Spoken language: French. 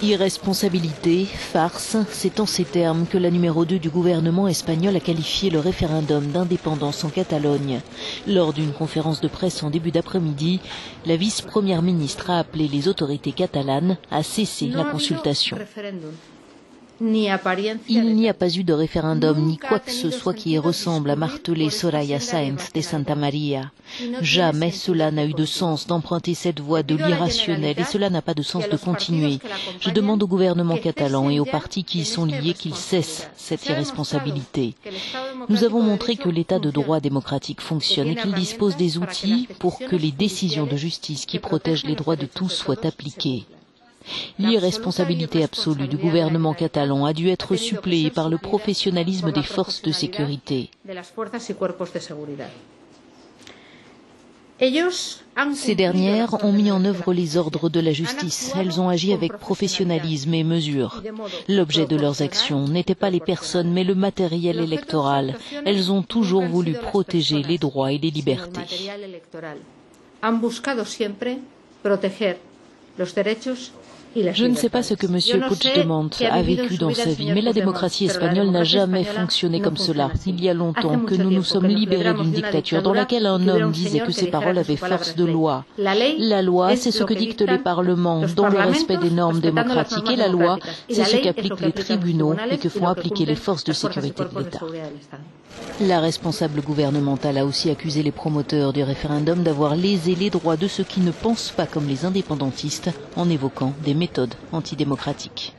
Irresponsabilité, farce, c'est en ces termes que la numéro 2 du gouvernement espagnol a qualifié le référendum d'indépendance en Catalogne. Lors d'une conférence de presse en début d'après-midi, la vice-première ministre a appelé les autorités catalanes à cesser la consultation. Il n'y a pas eu de référendum ni quoi que ce soit qui ressemble à marteler Soraya Sáenz de Santa Maria. Jamais cela n'a eu de sens d'emprunter cette voie de l'irrationnel et cela n'a pas de sens de continuer. Je demande au gouvernement catalan et aux partis qui y sont liés qu'ils cessent cette irresponsabilité. Nous avons montré que l'état de droit démocratique fonctionne et qu'il dispose des outils pour que les décisions de justice qui protègent les droits de tous soient appliquées. L'irresponsabilité absolue du gouvernement catalan a dû être suppléée par le professionnalisme des forces de sécurité. Ces dernières ont mis en œuvre les ordres de la justice. Elles ont agi avec professionnalisme et mesure. L'objet de leurs actions n'était pas les personnes, mais le matériel électoral. Elles ont toujours voulu protéger les droits et les libertés. Je ne sais pas ce que M. Puigdemont a vécu dans sa vie, mais la démocratie espagnole n'a jamais fonctionné comme cela. Il y a longtemps que nous nous sommes libérés d'une dictature dans laquelle un homme disait que ses paroles avaient force de loi. La loi, c'est ce que dictent les parlements, dans le respect des normes démocratiques, et la loi, c'est ce qu'appliquent les tribunaux et que font appliquer les forces de sécurité de l'État. La responsable gouvernementale a aussi accusé les promoteurs du référendum d'avoir lésé les droits de ceux qui ne pensent pas comme les indépendantistes en évoquant des méthodes antidémocratiques.